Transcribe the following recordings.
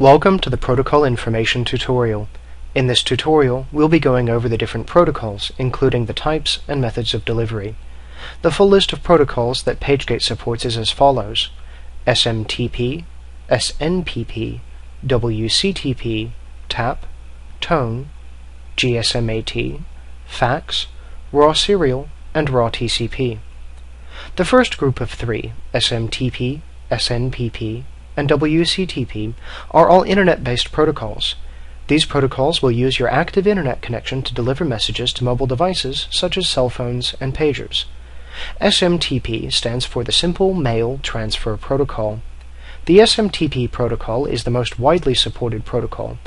Welcome to the Protocol Information tutorial. In this tutorial, we'll be going over the different protocols, including the types and methods of delivery. The full list of protocols that PageGate supports is as follows. SMTP, SNPP, WCTP, TAP, Tone, GSMAT, Fax, Raw Serial, and Raw TCP. The first group of three, SMTP, SNPP, and WCTP are all internet-based protocols. These protocols will use your active internet connection to deliver messages to mobile devices such as cell phones and pagers. SMTP stands for the Simple Mail Transfer Protocol. The SMTP protocol is the most widely supported protocol.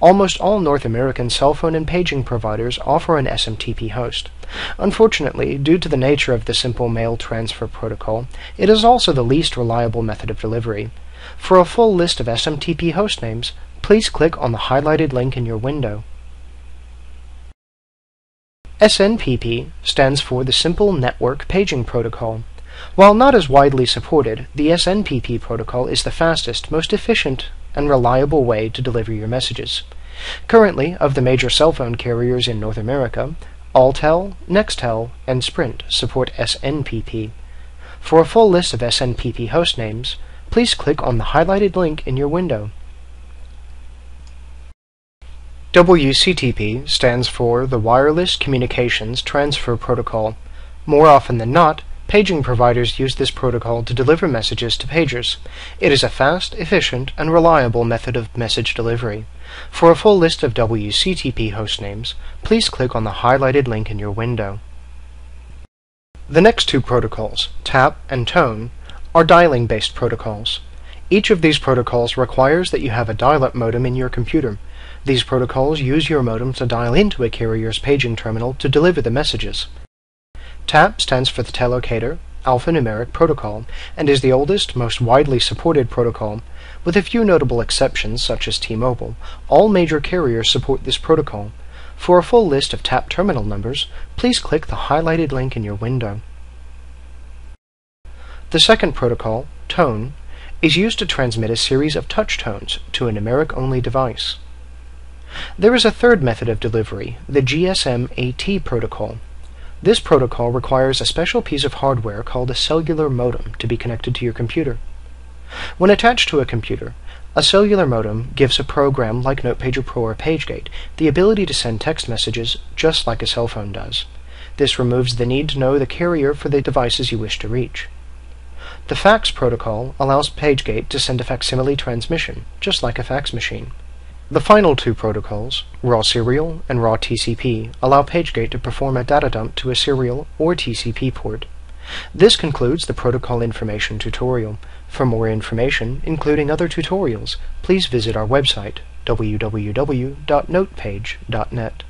Almost all North American cell phone and paging providers offer an SMTP host. Unfortunately, due to the nature of the Simple Mail Transfer Protocol, it is also the least reliable method of delivery. For a full list of SMTP hostnames, please click on the highlighted link in your window. SNPP stands for the Simple Network Paging Protocol. While not as widely supported, the SNPP protocol is the fastest, most efficient, and reliable way to deliver your messages. Currently, of the major cell phone carriers in North America, Alltel, Nextel, and Sprint support SNPP. For a full list of SNPP hostnames, please click on the highlighted link in your window. WCTP stands for the Wireless Communications Transfer Protocol. More often than not, paging providers use this protocol to deliver messages to pagers. It is a fast, efficient, and reliable method of message delivery. For a full list of WCTP hostnames, please click on the highlighted link in your window. The next two protocols, TAP and TONE, are dialing-based protocols. Each of these protocols requires that you have a dial-up modem in your computer. These protocols use your modem to dial into a carrier's paging terminal to deliver the messages. TAP stands for the Telocator Alphanumeric Protocol and is the oldest, most widely supported protocol. With a few notable exceptions, such as T-Mobile, all major carriers support this protocol. For a full list of TAP terminal numbers, please click the highlighted link in your window. The second protocol, tone, is used to transmit a series of touch tones to a numeric-only device. There is a third method of delivery, the GSM-AT protocol. This protocol requires a special piece of hardware called a cellular modem to be connected to your computer. When attached to a computer, a cellular modem gives a program like NotePager Pro or PageGate the ability to send text messages just like a cell phone does. This removes the need to know the carrier for the devices you wish to reach. The fax protocol allows PageGate to send a facsimile transmission, just like a fax machine. The final two protocols, raw serial and raw TCP, allow PageGate to perform a data dump to a serial or TCP port. This concludes the protocol information tutorial. For more information, including other tutorials, please visit our website, www.notepage.net.